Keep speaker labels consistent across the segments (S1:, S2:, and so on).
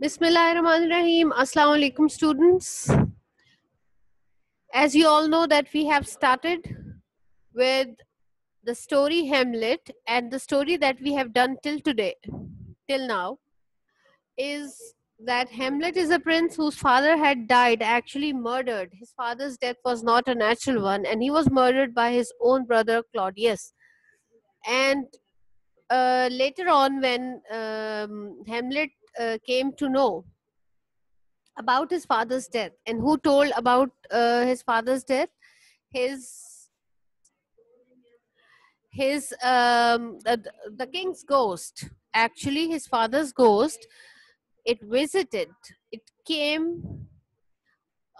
S1: Bismillahirrahmanirrahim. Assalamu alaikum, students. As you all know that we have started with the story Hamlet and the story that we have done till today, till now, is that Hamlet is a prince whose father had died, actually murdered. His father's death was not a natural one, and he was murdered by his own brother Claudius. And uh, later on, when um, Hamlet uh, came to know about his father's death, and who told about uh, his father's death? His his um, the, the king's ghost. Actually his father's ghost it visited it came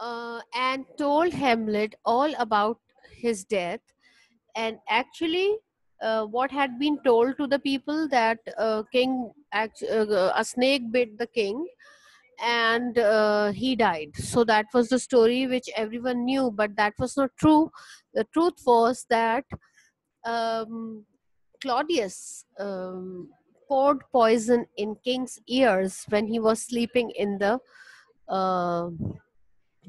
S1: uh, and told hamlet all about his death. And actually uh, what had been told to the people that uh, king uh, a snake bit the king and uh, he died. So that was the story which everyone knew but that was not true. The truth was that um, Claudius um, poured poison in king's ears when he was sleeping in the uh,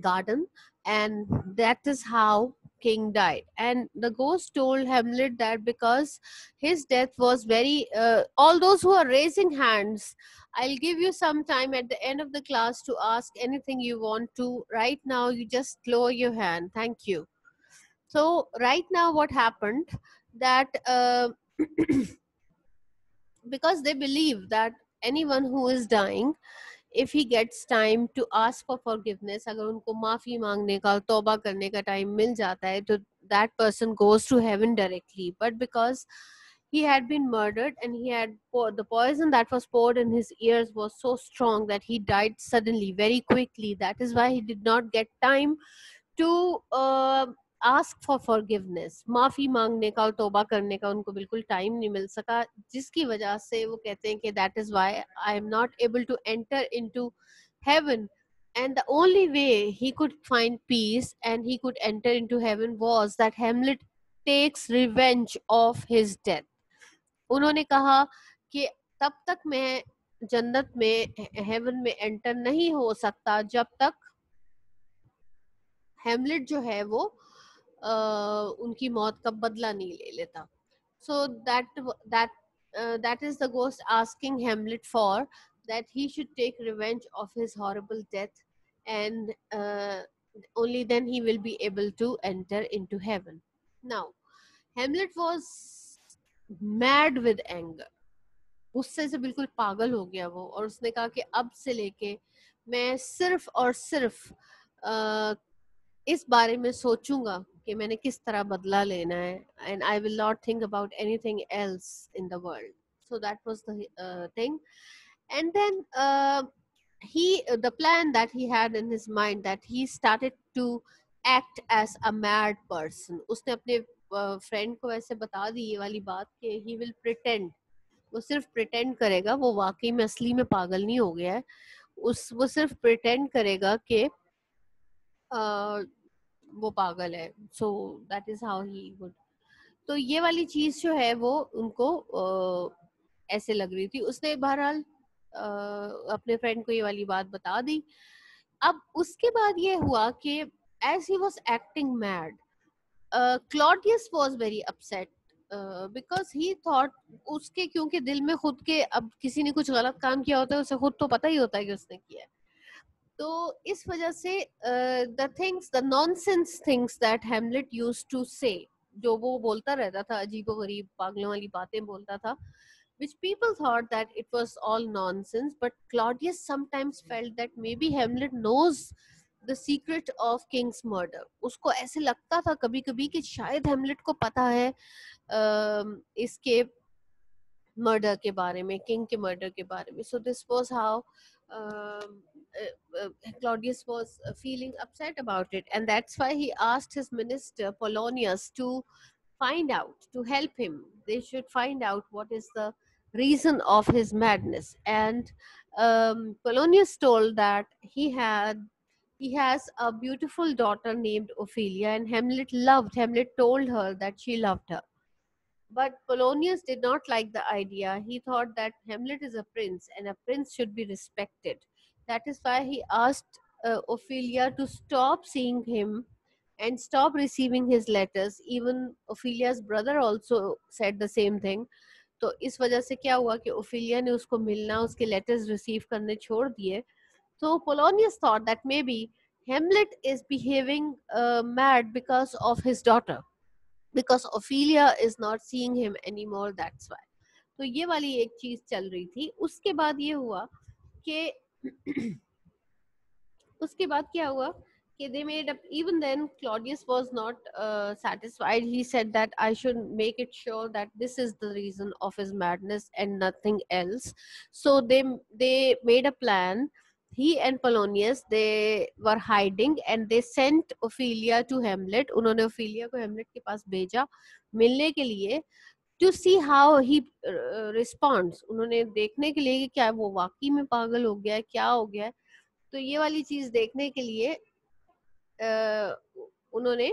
S1: garden and that is how king died. And the ghost told hamlet that because his death was very uh, all those who are raising hands i'll give you some time at the end of the class to ask anything you want to. Right now you just lower your hand. Thank you. So right now what happened that uh, because they believe that anyone who is dying if he gets time to ask for forgiveness agar unko maafi मांगने का तौबा करने का time मिल जाता है तो that person goes to heaven directly but because he had been murdered and he had the poison that was poured in his ears was so strong that he died suddenly very quickly that is why he did not get time to uh, ask for forgiveness माफ़ी मांगने का और तोबा करने का उनको बिल्कुल time नहीं मिल सका, जिसकी वजह से वो कहते हैं कि that is why I am not able to enter into heaven and the only way he could find peace and he could enter into heaven was that Hamlet takes revenge of his death. उन्होंने कहा कि तब तक मैं जन्नत में heaven में enter नहीं हो सकता जब तक हेमलेट जो है वो उनकी मौत का बदला नहीं ले लेता so that that is the ghost asking Hamlet for that he should take revenge of his horrible death and uh, only then he will be able to enter into heaven. Now, Hamlet was mad with anger. गुस्से से बिल्कुल पागल हो गया वो और उसने कहा कि अब से लेके मैं सिर्फ़ और सिर्फ़ आ, इस बारे में सोचूँगा कि मैंने किस तरह बदला लेना है and I will not think about anything else in the world so that was the thing and then uh, he the plan that he had in his mind that he started to act as a mad person. उसने अपने friend uh, को ऐसे बता दी ये वाली बात कि he will pretend वो सिर्फ़ प्रिटेंड करेगा वो वाकई में असली में पागल नहीं हो गया है। उस वो सिर्फ़ प्रिटेंड करेगा कि uh, वो पागल है। So that is how he would तो ये वाली चीज़ जो है वो उनको आ, ऐसे लग रही थी। उसने बहरहाल अपने फ्रेंड को ये वाली बात बता दी। अब उसके बाद ये हुआ कि as he was acting mad Claudius was very upset because he thought उसके क्योंकि दिल में खुद के अब किसी ने कुछ गलत काम किया होता है उसे खुद तो पता ही होता है कि उसने किया है। तो इस वजह से the things the nonsense things that Hamlet use to say जो वो बोलता रहता था अजीबो गरीब पागलों वाली बातें बोलता था, which people thought that it was all nonsense, but claudius sometimes felt that maybe hamlet knows the secret of king's murder. उसको ऐसे लगता था कभी कभी कि शायद हेमलेट को पता है इसके मर्डर के बारे में किंग के मर्डर के बारे में। So this was how uh, uh, Claudius was uh, feeling upset about it, and that's why he asked his minister Polonius to find out, to help him. They should find out what is the reason of his madness. And um, Polonius told that he had he has a beautiful daughter named Ophelia, and Hamlet loved. Hamlet told her that she loved her. But Polonius did not like the idea. He thought that Hamlet is a prince, and a prince should be respected that is why he asked uh, ophelia to stop seeing him and stop receiving his letters even ophelia's brother also said the same thing तो इस वजह से क्या हुआ कि Ophelia ने उसको मिलना उसके लेटर्स रिसीव करने छोड़ दिए तो Polonius thought that maybe Hamlet is behaving uh, mad because of his because Ophelia is not seeing him any more that's why तो ये वाली एक चीज़ चल रही थी। उसके बाद ये हुआ कि उसके बाद क्या हुआ कि they made up even then Claudius was not satisfied he said that I should make it sure that this is the reason of his madness and nothing else so they they made a plan he and polonius they were hiding and they sent ophelia to hamlet unhone ophelia ko hamlet ke paas bheja milne ke liye to see how he responds उन्होंने देखने के लिए कि क्या वो वाकई में पागल हो गया है क्या हो गया है तो ये वाली चीज़ देखने के लिए उन्होंने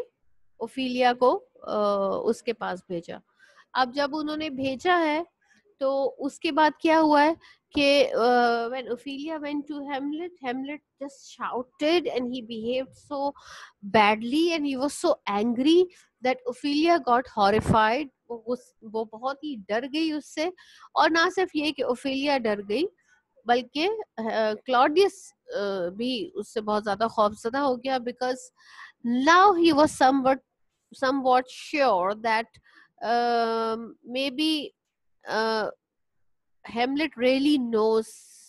S1: ओफिलिया को उसके पास भेजा अब जब उन्होंने भेजा है तो उसके बाद क्या हुआ है कि when Ophelia went to Hamlet, Hamlet just shouted and he behaved so badly and he was so angry that Ophelia got horrified. वो वो बहुत ही डर गई उससे और ना सिर्फ़ ये कि ओफेलिया डर गई बल्कि क्लॉडियस भी उससे बहुत ज़्यादा खौफजदा हो गया because now he was somewhat sure that uh, maybe uh, Hamlet really knows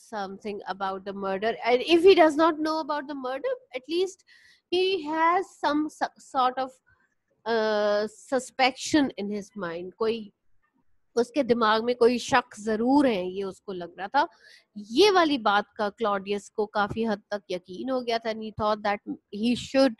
S1: something about the murder. And if he does not know about the murder, at least he has some sort of uh, suspicion in his mind. कोई उसके दिमाग में कोई शक ज़रूर है ये उसको लग रहा था ये वाली बात का क्लॉडियस को काफ़ी हद तक यकीन हो गया था नी thought that he should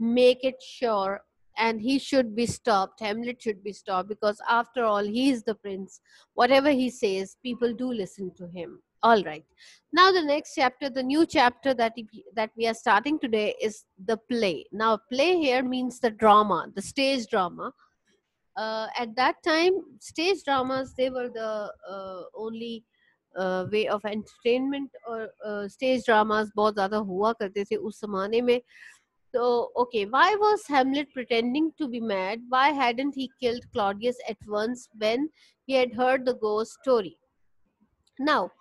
S1: make it sure and he should be stopped hamlet should be stopped because after all he is the prince whatever he says people do listen to him all right now the next chapter the new chapter that that we are starting today is the play now play here means the drama the stage drama uh, at that time stage dramas they were the uh, only uh, way of entertainment और uh, stage dramas बहुत ज़्यादा हुआ करते थे उस जमाने में so okay why was Hamlet pretending to be mad why hadn't he killed Claudius at once when he had heard the ghost story now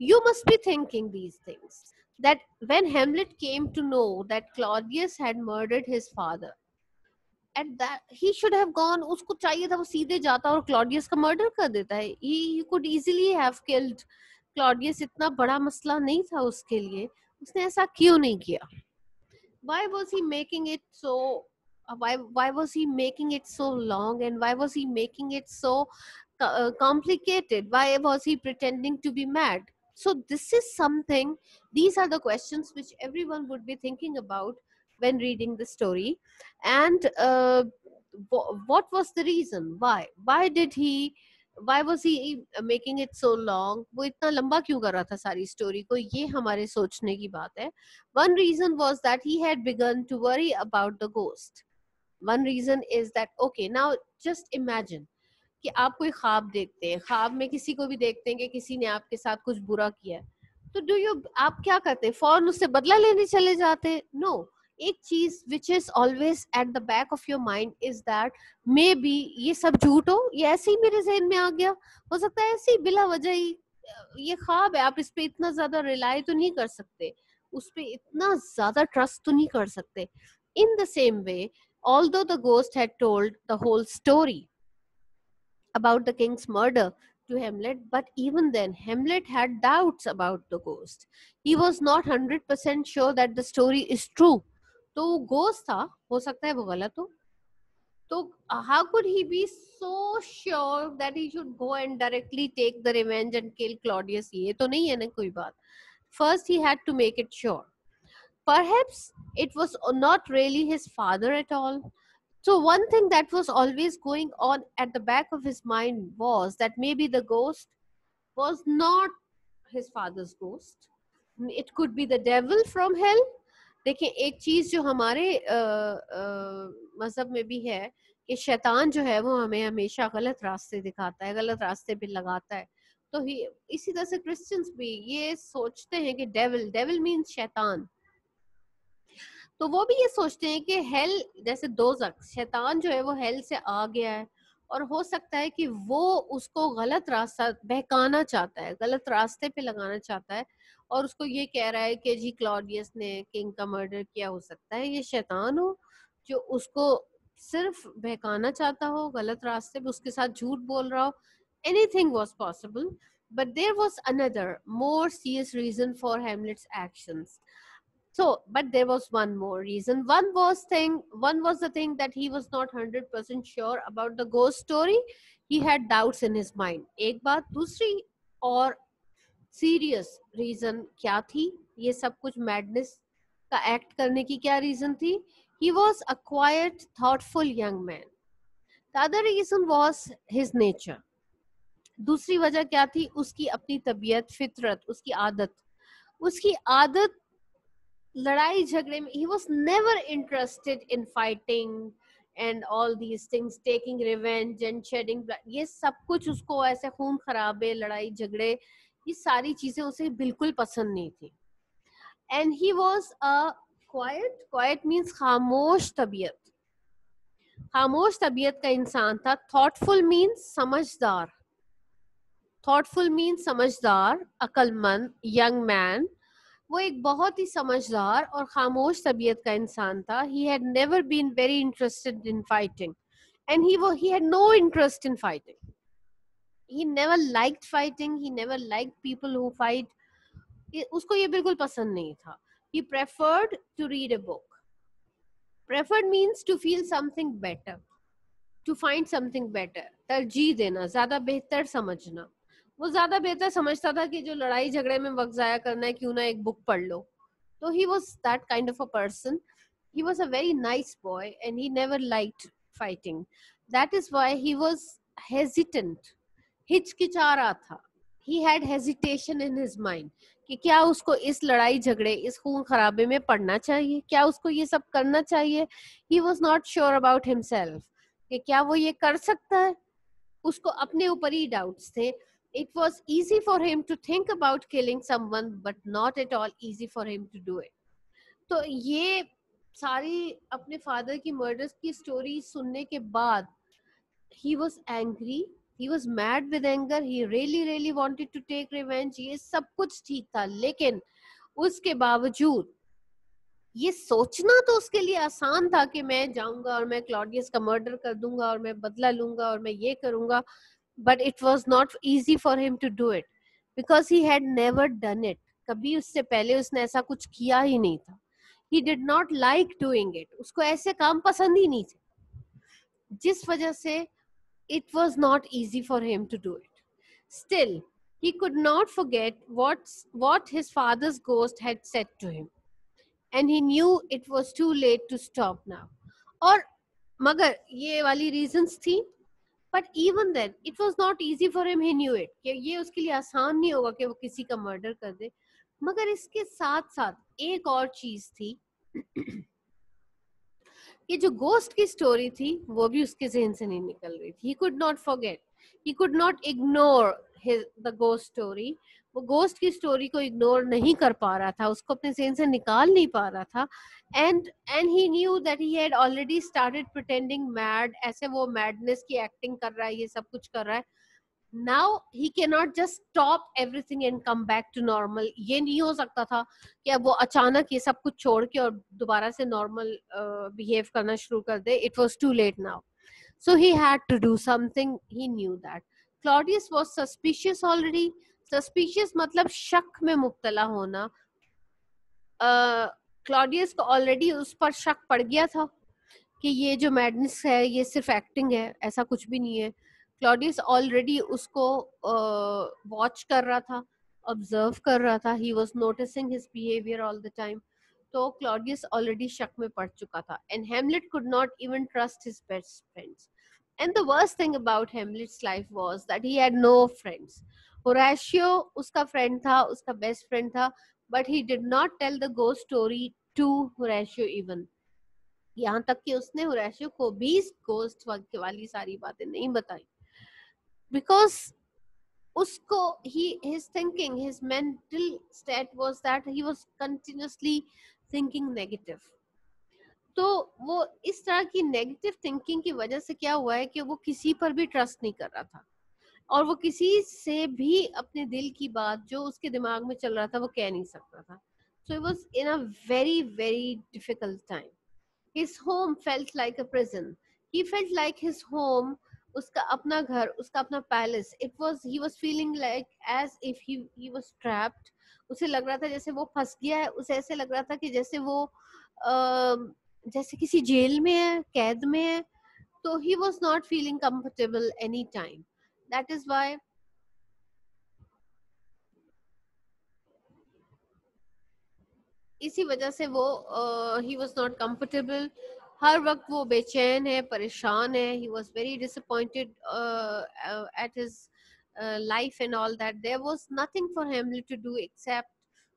S1: you must be thinking these things that when Hamlet came to know that Claudius had murdered his father at that he should have gone उसको चाहिए था वो सीधे जाता और Claudius का murder कर देता है he could easily have killed Claudius इतना बड़ा मसला नहीं था उसके लिए उसने ऐसा क्यों नहीं किया Why was he making it so why why was he making it so long and why was he making it so uh, complicated? Why was he pretending to be mad? So this is something these are the questions which everyone would be thinking about when reading the story. And uh, what was the reason? Why? Why did he why was he making it so long वो इतना लंबा क्यों कर रहा था सारी story को ये हमारे सोचने की बात है one reason was that he had begun to worry about the ghost one reason is that okay now just imagine कि आप कोई ख्वाब देखते हैं ख्वाब में किसी को भी देखते हैं कि किसी ने आपके साथ कुछ बुरा किया तो डू यू आप क्या करते हैं फ़ौरन उससे बदला लेने चले जाते हैं नो no. एक चीज़ which is always at the back of your mind is that maybe ये सब झूठ हो, ये ऐसे ही मेरे जहन में आ गया। हो सकता है ऐसे ही बिला वजह ही, ये ख्वाब है, आप इस पर इतना ज़्यादा रिलाई तो नहीं कर सकते। उस पर इतना ज़्यादा ट्रस्ट तो नहीं कर सकते। In the same way although the ghost had told the whole story about the king's murder to Hamlet but even then Hamlet had doubts about the ghost he was not hundred percent sure that the story is true तो गोस था हो सकता है वो गलत हो तो how could he be so sure that he should go and directly take the revenge and kill Claudius ये तो नहीं है ना कोई बात first he had to make it sure perhaps it was not really his father at all so one thing that was always going on at the back of his mind was that maybe the ghost was not his father's ghost it could be the devil from hell देखिए, एक चीज़ जो हमारे मज़हब में भी है कि शैतान जो है वो हमें हमेशा गलत रास्ते दिखाता है, गलत रास्ते पे लगाता है। तो ही इसी तरह से क्रिश्चियंस भी ये सोचते हैं कि डेविल डेविल मीन्स शैतान। तो वो भी ये सोचते हैं कि हेल जैसे दो शैतान जो है वो हेल से आ गया है और हो सकता है कि वो उसको गलत रास्ता बहकाना चाहता है, गलत रास्ते पे लगाना चाहता है। और उसको ये कह रहा है कि जी क्लॉडियस ने किंग का मर्डर किया हो सकता है ये शैतान हो जो उसको सिर्फ़ बहकाना चाहता हो गलत रास्ते पे उसके साथ झूठ बोल रहा हो anything was possible but there was another more serious reason for hamlet's actions so but there was one more reason one was thing one was the thing that he was not 100% sure about the ghost story he had doubts in his mind ek baat dusri और serious reason क्या थी? ये सब कुछ madness का act करने की क्या रीजन थी? He was a quite thoughtful young man the other reason was his nature दूसरी वजह क्या थी? उसकी अपनी तबीयत, फितरत, उसकी आदत। उसकी आदत लड़ाई झगड़े में he was never interested in fighting and all these things taking revenge and shedding ये सब कुछ उसको ऐसे खून खराबे, लड़ाई झगड़े ये सारी चीज़ें उसे बिल्कुल पसंद नहीं थी। And he was a quite quite means खामोश तबीयत। खामोश तबीयत का इंसान था। थॉटफुल मीन्स समझदार। थॉटफुल मीन्स समझदार, अकलमंद यंग मैन वो एक बहुत ही समझदार और खामोश तबीयत का इंसान था। He had never been very interested in fighting and he वो he had no interest in fighting he never liked fighting he never liked people who fight उसको ये बिल्कुल पसंद नहीं था he preferred to read a book preferred means to feel something better to find something better तरजीह देना ज्यादा बेहतर समझना वो ज्यादा बेहतर समझता था कि जो लड़ाई झगड़े में वक्त जाया करना है क्यों ना एक बुक पढ़ लो तो he was that kind of a person he was a very nice boy and he never liked fighting that is why he was hesitant हिचकिचा रहा था। He had hesitation in his mind कि क्या उसको इस लड़ाई झगड़े, इस खून खराबे में पढ़ना चाहिए? क्या उसको ये सब करना चाहिए? He was not sure about himself कि क्या वो ये कर सकता है? उसको अपने ऊपर ही डाउट्स थे। It was easy for him to think about killing someone, but not at all easy for him to do it. तो ये सारी अपने फादर की मर्डर्स की स्टोरी सुनने के बाद he was angry he was mad with anger. He really really wanted to take revenge. ये सब कुछ ठीक था, लेकिन उसके बावजूद ये सोचना तो उसके लिए आसान था कि मैं जाऊँगा और मैं क्लॉडियस का मर्डर कर दूँगा और मैं बदला लूँगा और मैं ये करूँगा but it was not easy for him to do it because he had never done it कभी उससे पहले उसने ऐसा कुछ किया ही नहीं था। He did not like doing it उसको ऐसे काम पसंद ही नहीं थे। जिस वजह से it was not easy for him to do it. Still, he could not forget what, what his father's ghost had said to him. And he knew it was too late to stop now. Or, magar, ye wali reasons thi. But even then, it was not easy for him, he knew it. कि ये उसके लिए आसान नहीं होगा कि वो किसी का मर्डर कर दे मगर इसके साथ साथ एक और चीज थी ये जो गोस्ट की स्टोरी थी, वो भी उसके जहन से नहीं निकल रही थी। He could not forget he could not ignore the ghost story वो गोस्ट की स्टोरी को इग्नोर नहीं कर पा रहा था। उसको अपने जहन से निकाल नहीं पा रहा था। And and he knew that he had already started pretending mad ऐसे वो मैडनेस की एक्टिंग कर रहा है, ये सब कुछ कर रहा है। Now he can not just stop everything and come back to normal ये नहीं हो सकता था कि अब वो अचानक ये सब कुछ छोड़ के और दोबारा से नॉर्मल बिहेव uh, करना शुरू कर दे। It was too late now so he had to do something. He knew that. Claudius was suspicious already. Suspicious मतलब शक में मुबतला होना। क्लॉडियस uh, को ऑलरेडी उस पर शक पड़ गया था कि ये जो मैडनेस है ये सिर्फ़ एक्टिंग है ऐसा कुछ भी नहीं है। क्लॉडियस ऑलरेडी उसको वॉच uh, कर रहा था ऑब्ज़र्व कर रहा था he was noticing his behaviour all the time तो क्लॉडियस ऑलरेडी शक में पड़ चुका था and Hamlet could not even trust his best friends and the worst thing about Hamlet's life was that he had no friends Horatio उसका friend था उसका best friend था but he did not tell the go story to Horatio even यहाँ तक कि उसने Horatio को भी गोस्ट वाली सारी बातें नहीं बताई। Because usko, he, his thinking, his mental state was that he was continuously thinking negative. तो वो इस तरह की नेगेटिव थिंकिंग की वजह से क्या हुआ है कि वो किसी पर भी ट्रस्ट नहीं कर रहा था। और वो किसी से भी अपने दिल की बात जो उसके दिमाग में चल रहा था, वो कह नहीं सकता था। So it was in a very very difficult time his home felt like a prison he felt like his home उसका अपना घर उसका अपना palace it was he was feeling like as if he was trapped उसे लग रहा था जैसे वो फंस गया है उसे ऐसे लग रहा था कि जैसे वो uh, जैसे किसी जेल में है कैद में है तो he was not feeling comfortable any time that is why इसी वजह से वो ही वॉज़ नॉट कंफर्टेबल हर वक्त वो बेचैन है परेशान है he was very disappointed at his life and all that there was nothing for Hamlet to do except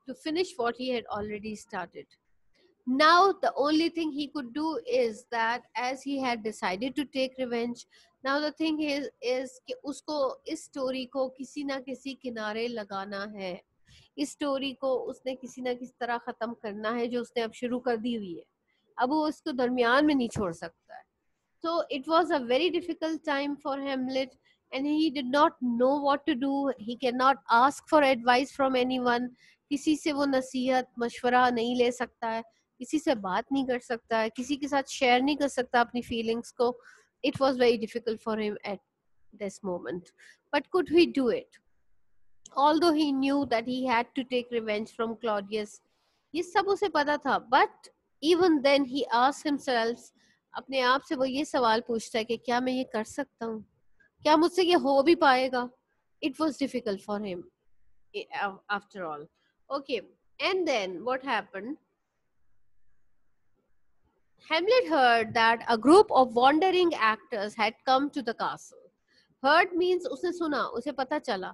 S1: to finish what he had already started now the only thing he could do is that as he had decided to take revenge now the thing is is कि उसको इस story को किसी ना किसी किनारे लगाना है इस स्टोरी को उसने किसी ना किसी तरह खत्म करना है जो उसने अब शुरू कर दी हुई है अब वो उसको दरमियान में नहीं छोड़ सकता है। So it was a very difficult time for Hamlet and he did not know what to do he can not ask for advice from anyone किसी से वो नसीहत, मशवरा नहीं ले सकता है। किसी से बात नहीं कर सकता है। किसी के साथ शेयर नहीं कर सकता अपनी फीलिंग्स को। It was very difficult for him at this moment but could he do it although he knew that he had to take revenge from Claudius ये सब उसे पता था। But even then he ask himself अपने आप से वो ये सवाल पूछता है कि क्या मैं ये कर सकता हूँ क्या मुझसे ये हो भी पाएगा it was difficult for him after all okay and then what happened Hamlet heard that a group of wandering actors had come to the castle. Heard means उसने सुना, उसे पता चला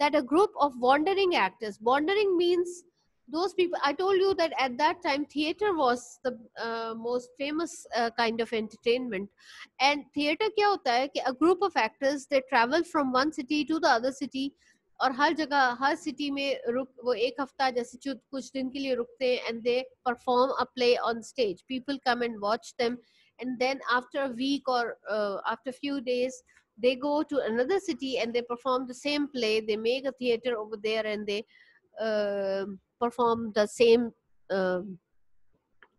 S1: that a group of wandering actors, wandering means those people. I told you that at that time theater was the uh, most famous uh, kind of entertainment. And theater क्या होता है कि a group of actors they travel from one city to the other city और हर जगह हर city में रुक वो एक हफ्ता जैसे कुछ दिन के लिए रुकते हैं and they perform a play on stage people come and watch them and then after a week or uh, after a few days they go to another city and they perform the same play they make a theater over there and they uh, perform the same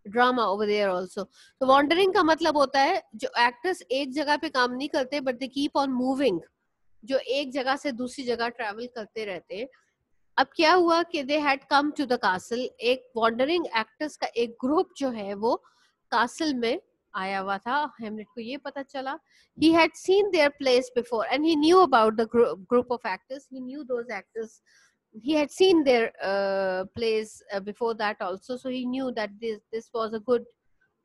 S1: drama over there also तो wandering का मतलब होता है, जो actors एक जगह पे काम नहीं करते but they keep on moving जो एक जगह से दूसरी जगह ट्रेवल करते रहते हैं। अब क्या हुआ कि they had come to the castle एक वॉन्डरिंग एक्टर्स का एक ग्रुप जो है, वो कासल में आया हुआ था। हेमलेट को ये पता चला। He had seen their place before and he knew about the group of actors he knew those actors he had seen their uh, plays uh, before that also so he knew that this this was a good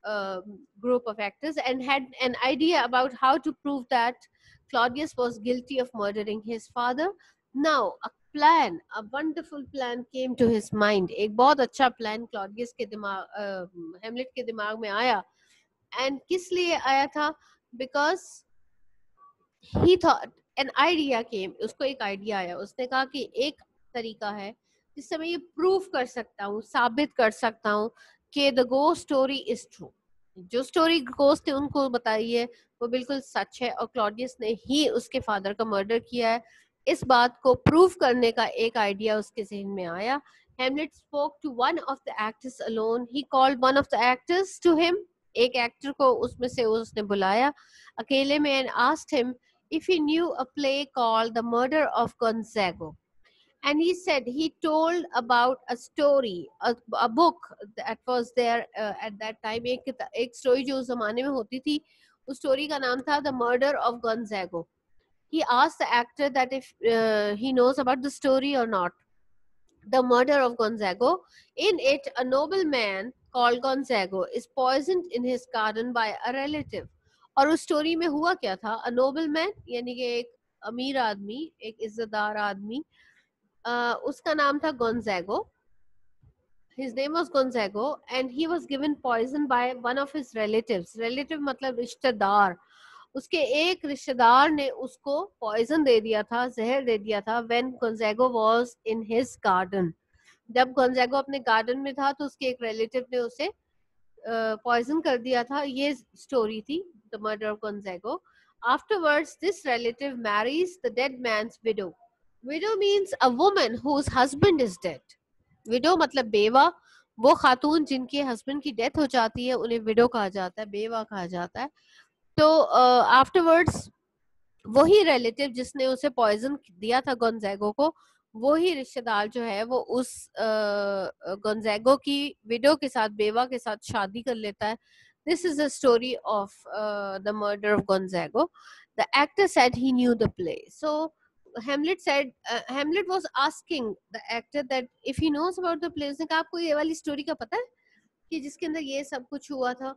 S1: uh, group of actors and had an idea about how to prove that Claudius was guilty of murdering his father. Now, a plan, a wonderful plan came to his mind. एक बहुत अच्छा plan Claudius के दिमाग हेमलेट के दिमाग में आया and किस लिए आया था because he thought an idea came उसको एक idea आया उसने कहा कि एक तरीका है, जिससे मैं ये प्रूव कर सकता हूँ, साबित कर सकता हूँ कि द गो स्टोरी इज़ ट्रू जो स्टोरी गोस्ट ने उनको बताई है वो बिल्कुल सच है और क्लॉडियस ने ही उसके फादर का मर्डर किया है इस बात को प्रूव करने का एक आइडिया उसके जहन में आया Hamlet spoke to one of the actors alone. He called one of the actors to him. एक एक्टर को उसमें से उसने बुलाया अकेले में and asked him if he knew a play called The Murder of Gonzago. And he said he told about a story, a, a book that was there uh, at that time. एक एक story जो उस जमाने में होती थी उस story का नाम था the murder of Gonzago he asked the actor that if uh, he knows about the story or not the murder of gonzago in it a nobleman called gonzago is poisoned in his garden by a relative और उस story में हुआ क्या था a nobleman यानी कि एक अमीर आदमी एक इज्जतदार आदमी uh, उसका नाम था गोन्जैगो his name was Gonzago and he was given poison by one of his relatives. Relative मतलब रिश्तेदार. उसके एक रिश्तेदार ने उसको पॉइजन दे दिया था, जहर दे दिया था when Gonzago was in his garden जब गोंजागो अपने गार्डन में था तो उसके एक रिलेटिव ने उसे पॉइजन कर दिया था। ये स्टोरी थी the murder of Gonzago afterwards, this relative marries the dead man's widow. Widow means a woman whose husband is dead. Widow मतलब बेवा वो खातून जिनके हस्बैंड की डेथ हो जाती है उन्हें विडो कहा जाता है बेवा कहा जाता है। तो आफ्टरवर्ड्स uh, वही रिलेटिव जिसने उसे पॉइजन दिया था गोंजैगो को वही रिश्तेदार जो है वो उस गोंजैगो की विडो के साथ बेवा के साथ शादी कर लेता है। This is the story of the murder of Gonzago the actor said he knew the play so Hamlet said uh, Hamlet was asking the actor that if he knows about the play उसने कहा आपको ये वाली story का पता है कि जिसके अंदर ये सब कुछ हुआ था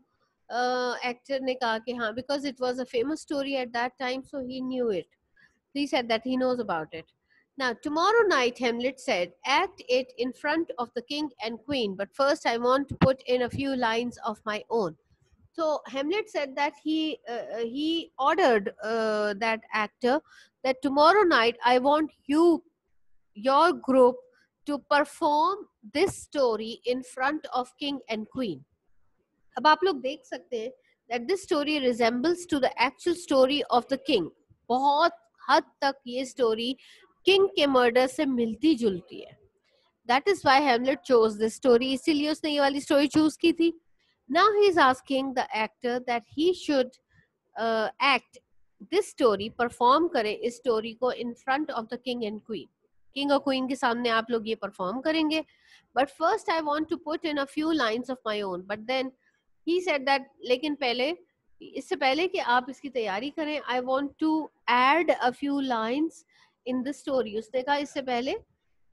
S1: एक्टर uh, ने कहा कि हाँ because it was a famous story at that time so he knew it he said that he knows about it now tomorrow night hamlet said act it in front of the king and queen but first i want to put in a few lines of my own so hamlet said that he uh, he ordered uh, that actor that tomorrow night i want you your group to perform this story in front of king and queen अब आप लोग देख सकते हैं that this story resembles to the actual story of the king बहुत हद तक ये स्टोरी किंग के मर्डर से मिलती जुलती है that is why Hamlet chose this story इसीलिए उसने ये वाली स्टोरी चूज की थी now he is asking the actor that he should act This story perform करे इस स्टोरी को in front of the king and queen king और क्वीन के सामने आप लोग ये परफॉर्म करेंगे but first I want to put in a few lines of my own but then he said that लेकिन पहले इससे पहले कि आप इसकी तैयारी करें I want to add a few lines in the story उसने कहा इससे पहले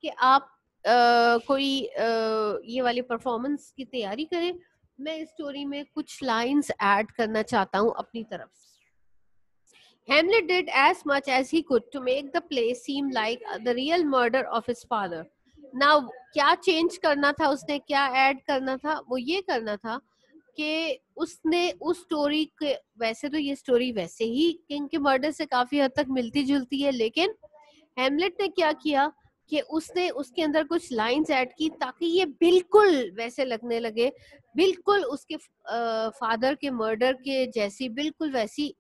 S1: कि आप uh, कोई uh, ये वाली परफॉर्मेंस की तैयारी करें मैं इस स्टोरी में कुछ लाइंस ऐड करना चाहता हूँ अपनी तरफ़ से. Hamlet did as much as he could to make the play seem like the real murder of his father. Now, क्या चेंज करना था उसने क्या ऐड करना था वो ये करना था कि उसने उस स्टोरी के वैसे तो ये स्टोरी वैसे ही किंग के मर्डर से काफ़ी हद तक मिलती जुलती है लेकिन हेमलेट ने क्या किया कि उसने उसके अंदर कुछ लाइंस ऐड की ताकि ये बिल्कुल वैसे लगने लगे बिल्कुल उसके फादर के मर्डर के जैसी बिल्कुल वैसी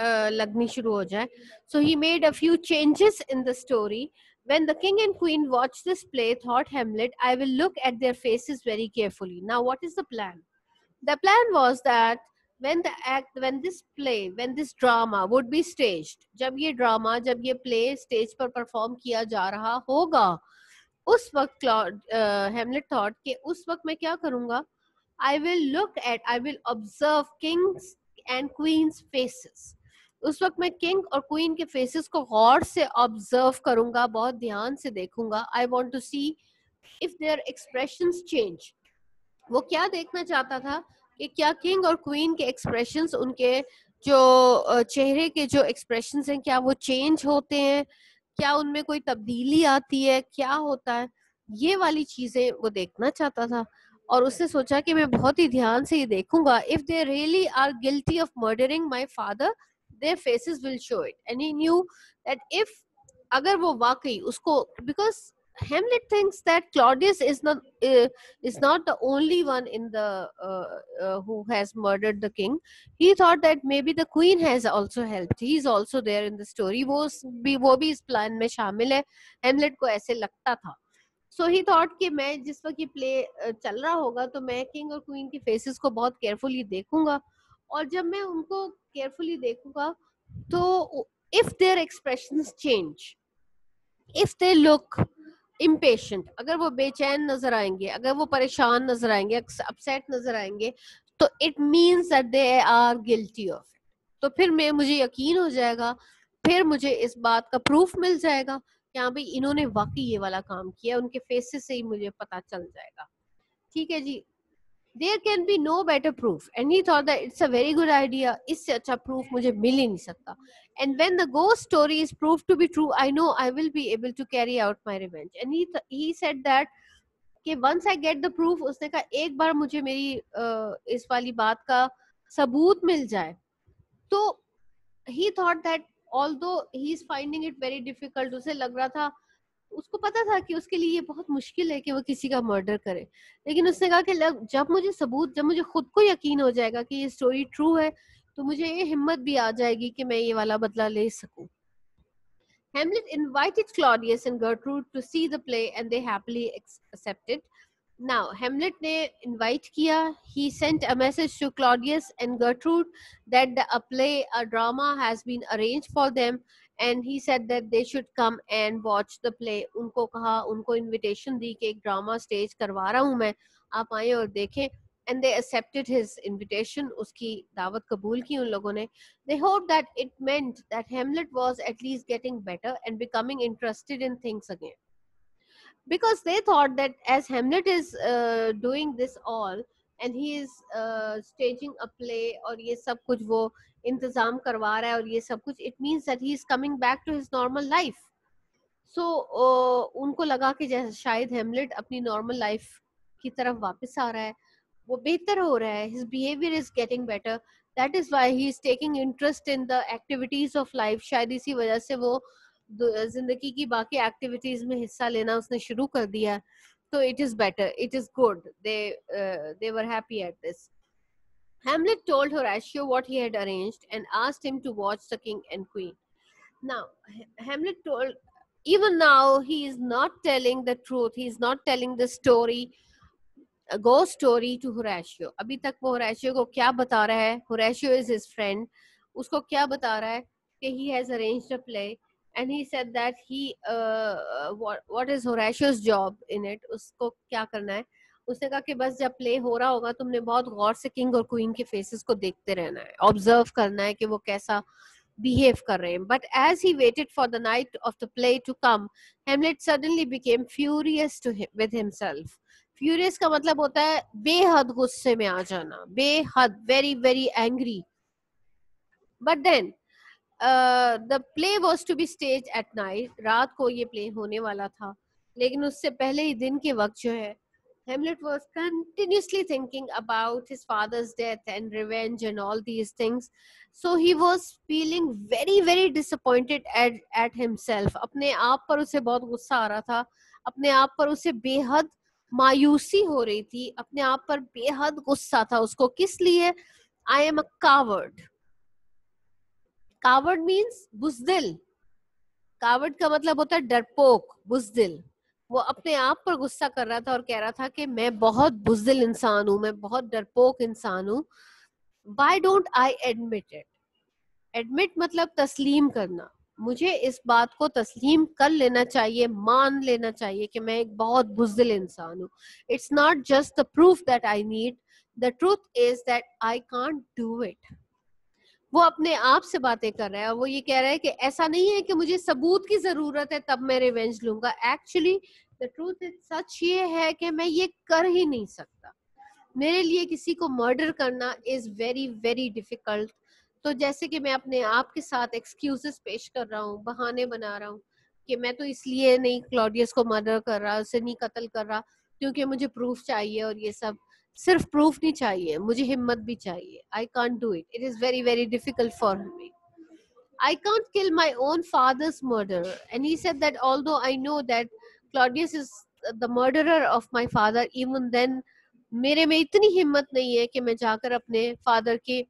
S1: लगनी शुरू हो जाए so he made a few changes in the story When the king and queen watched this play, thought Hamlet, I will look at their faces very carefully. Now, what is the plan? the plan was that when the act when this play when this drama would be staged जब ये drama जब ये play stage पर perform किया जा रहा होगा उस वक्त हेमलेट थॉट कि उस वक्त मैं क्या करूँगा I will look at I will observe kings and queens faces उस वक्त मैं किंग और क्वीन के फेसेस को गौर से ऑब्ज़र्व करूँगा, बहुत ध्यान से देखूँगा। I want to see if their expressions change वो क्या देखना चाहता था कि क्या किंग और क्वीन के एक्सप्रेशन उनके जो चेहरे के जो एक्सप्रेशन हैं, क्या वो चेंज होते हैं? क्या उनमें कोई तब्दीली आती है? क्या होता है? ये वाली चीज़ें वो देखना चाहता था। और उसने सोचा कि मैं बहुत ही ध्यान से ये देखूँगा। If they really are guilty of murdering my father their faces will show it and he knew that if अगर वो वाकई उसको because Hamlet thinks that Claudius is not uh, is not the only one in the uh, uh, who has murdered the king. He thought that maybe the queen has also helped. He is also there in the story. वो भी वो भी इस plan में शामिल है हेमलेट को ऐसे लगता था सो ही थॉट कि मैं जिस वक्त ये प्ले चल रहा होगा तो मैं किंग और क्वीन के फेसेस को बहुत केयरफुली देखूँगा और जब मैं उनको केयरफुली देखूँगा तो if their expressions change if they look impatient अगर वो बेचैन नज़र आएँगे, अगर वो परेशान नज़र आएँगे अपसेट नज़र आएँगे तो it means that they are guilty of तो फिर मैं, मुझे यकीन हो जाएगा, फिर मुझे इस बात का प्रूफ मिल जाएगा कि हाँ भाई, इन्होंने वाकई ये वाला काम किया, उनके फेसेस से ही मुझे पता चल जाएगा। ठीक है जी? There can be no better proof and he thought that it's a very good idea इससे अच्छा प्रूफ मुझे मिल ही नहीं सकता and when the ghost story is proved to be true i know i will be able to carry out my revenge and he he said that कि once I get the proof उसने कहा एक बार मुझे मेरी uh, इस वाली बात का सबूत मिल जाए तो he thought that although he is finding it very difficult उसे लग रहा था उसको पता था कि उसके लिए ये बहुत मुश्किल है कि वो किसी का मर्डर करे। लेकिन उसने कहा कि जब मुझे सबूत, जब मुझे खुद को यकीन हो जाएगा कि ये स्टोरी ट्रू है तो मुझे ये हिम्मत भी आ जाएगी कि मैं ये वाला बदला ले सकूँ। Hamlet invited Claudius and Gertrude to see the play and they happily accepted now Hamlet ने इनवाइट किया he sent a message to Claudius and Gertrude that the play a drama has been arrange for them and he said that they should come and watch the play उनको कहा, उनको invitation दी कि एक drama stage करवा रहा हूँ मैं। आप आए और देखें। And they accepted his invitation उसकी दावत कबूल की उन लोगों ने। They hope that it meant that Hamlet was at least getting better and becoming interested in things again because they thought that as Hamlet is doing this all and he is staging a play और ये सब कुछ वो इंतज़ाम करवा रहा है और ये सब कुछ it means that he is coming back to his normal life so उनको लगा कि जैसे शायद हेमलेट अपनी नॉर्मल लाइफ की तरफ़ वापस आ रहा है। वो बेहतर हो रहा है। His behaviour is getting better that is why he is taking interest in the activities of life शायद इसी वजह से वो ज़िंदगी की बाकी एक्टिविटीज़ में हिस्सा लेना उसने शुरू कर दिया। है तो it is better it is good they they were happy at this Hamlet told Horatio what he had arranged and asked him to watch the king and queen. Now, Hamlet told, even now, he is not telling the truth. He is not telling the story go story to Horatio अभी तक वो Horatio को क्या बता रहा है Horatio is his friend उसको क्या बता रहा है कि he has arranged a play And he said that he what is Horatio's job in it उसको क्या करना है? उसने कहा कि बस जब प्ले हो रहा होगा, तुमने बहुत गौर से किंग और क्वीन के फेसेस को देखते रहना है। ऑब्ज़र्व करना है कि वो कैसा behave कर रहे हैं। But as he waited for the night of the play to come, Hamlet suddenly became furious to him with himself. Furious का मतलब होता है बेहद गुस्से में आ जाना, बेहद very very angry but then the play was to be stage at night रात को ये प्ले होने वाला था लेकिन उससे पहले ही दिन के वक्त जो है Hamlet was continuously thinking about his father's death and revenge and all these things. So he was feeling very, very disappointed at, at himself. अपने आप पर उसे बहुत गुस्सा आ रहा था अपने आप पर उसे बेहद मायूसी हो रही थी अपने आप पर बेहद गुस्सा था उसको किस लिए I am a coward coward means बुजदिल। Coward का मतलब होता है डरपोक, बुजदिल। वो अपने आप पर गुस्सा कर रहा था और कह रहा था कि मैं बहुत बुजदिल इंसान हूँ, मैं बहुत डरपोक इंसान हूँ। Why don't I admit it admit मतलब तस्लीम करना। मुझे इस बात को तस्लीम कर लेना चाहिए, मान लेना चाहिए कि मैं एक बहुत बुजदिल इंसान हूँ। It's not just the proof that I need the truth is that I can't do it वो अपने आप से बातें कर रहा है वो ये कह रहा है कि ऐसा नहीं है कि मुझे सबूत की ज़रूरत है, तब मैं रिवेंज लूँगा। एक्चुअली द ट्रूथ इज़ सच ये है कि मैं ये कर ही नहीं सकता। मेरे लिए किसी को मर्डर करना इज़ वेरी वेरी डिफ़िकल्ट तो जैसे कि मैं अपने आप के साथ एक्सक्यूजेस पेश कर रहा हूँ, बहाने बना रहा हूँ कि मैं तो इसलिए नहीं क्लॉडियस को मर्डर कर रहा, उसे नहीं कत्ल कर रहा, क्योंकि मुझे प्रूफ चाहिए और ये सब। सिर्फ़ प्रूफ नहीं चाहिए मुझे हिम्मत भी चाहिए। I can't do it it is very very difficult for me I can't kill my own father's murderer. And he said that although I know that Claudius is the murderer of my father, even then मेरे में इतनी हिम्मत नहीं है कि मैं जाकर अपने फादर के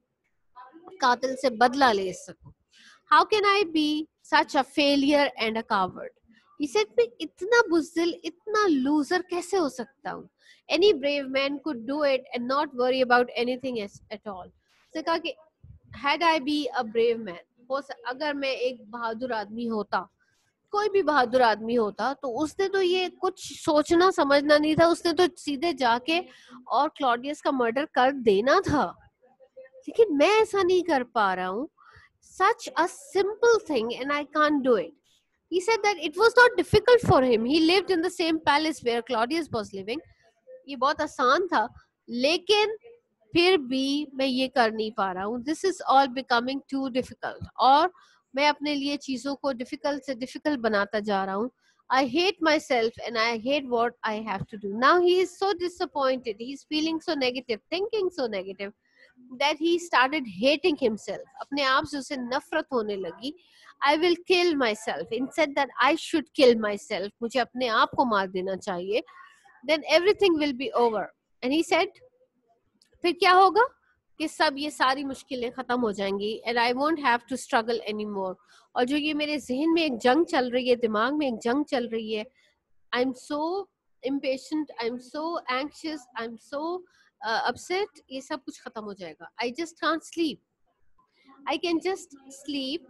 S1: कातिल से बदला ले सकूँ। How can I be such a failure and a coward इसे मैं इतना बुजदिल, इतना लूजर कैसे हो सकता हूँ? Any brave man could do it and not worry about anything at all उसने कहा कि I be a brave man हो अगर मैं एक बहादुर आदमी होता, कोई भी बहादुर आदमी होता तो उसने तो ये कुछ सोचना, समझना नहीं था। उसने तो सीधे जाके और क्लॉडियस का मर्डर कर देना था। लेकिन मैं ऐसा नहीं कर पा रहा हूँ। Such a simple thing and I can't do it. He said that it was not difficult for him. He lived in the same palace where Claudius was living. ये बहुत आसान था लेकिन फिर भी मैं ये कर नहीं पा रहा हूँ this is all becoming too difficult और मैं अपने लिए चीजों को डिफिकल्ट से डिफिकल्ट बनाता जा रहा हूँ I hate myself and I hate what I have to do. Now he is so disappointed. He's feeling so negative, thinking so negative. that he started hating himself अपने आप से उसे नफरत होने लगी I will kill myself in set that I should kill myself मुझे अपने आप को मार देना चाहिए then everything will be over and set फिर क्या होगा? कि सब ये सारी मुश्किलें खत्म हो जाएँगी and I won't have to struggle anymore और जो ये मेरे जहन में एक जंग चल रही है, दिमाग में एक जंग चल रही है I am so इम्पेश I am so anxious I am so upset ये सब कुछ खत्म हो जाएगा. I just can't sleep I can just sleep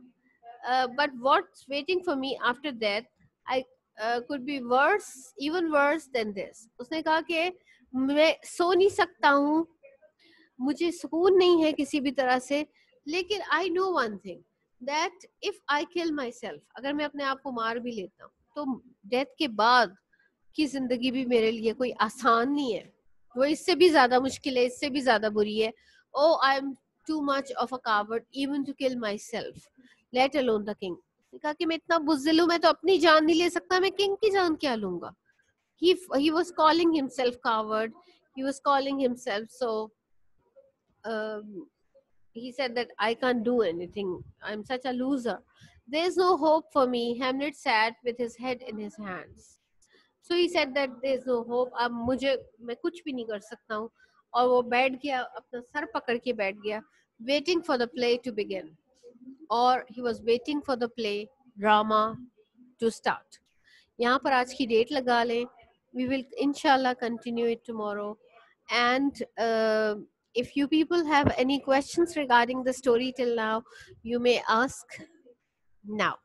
S1: uh, but what's waiting for me after that i uh, could be worse even worse than this. उसने कहा कि मैं सो नहीं सकता हूँ मुझे सुकून नहीं है किसी भी तरह से लेकिन I know one thing that if I kill myself अगर मैं अपने आप को मार भी लेता हूँ तो डेथ के बाद की ज़िंदगी भी मेरे लिए कोई आसान नहीं है। वो इससे भी ज़्यादा मुश्किल है इससे भी ज़्यादा बुरी है। ओ I am too much of a coward even to kill myself let alone the king कहा कि मैं इतना बुजदिल हूँ मैं तो अपनी जान नहीं ले सकता मैं किंग की जान क्या लूँगा was calling himself coward he was calling himself so um, he said that I can't do anything. I'm such a loser. There's no hope for me. Hamlet sat with his head in his hands. So he said that there's no hope. अब मुझे मैं कुछ भी नहीं कर सकता हूँ और वो बैठ गया अपना सर पकड़ के बैठ गया waiting for the play to begin or he was waiting for the play drama to start यहाँ पर आज की डेट लगा लें we will inshallah continue it tomorrow and uh, if you people have any questions regarding the story till now, you may ask now.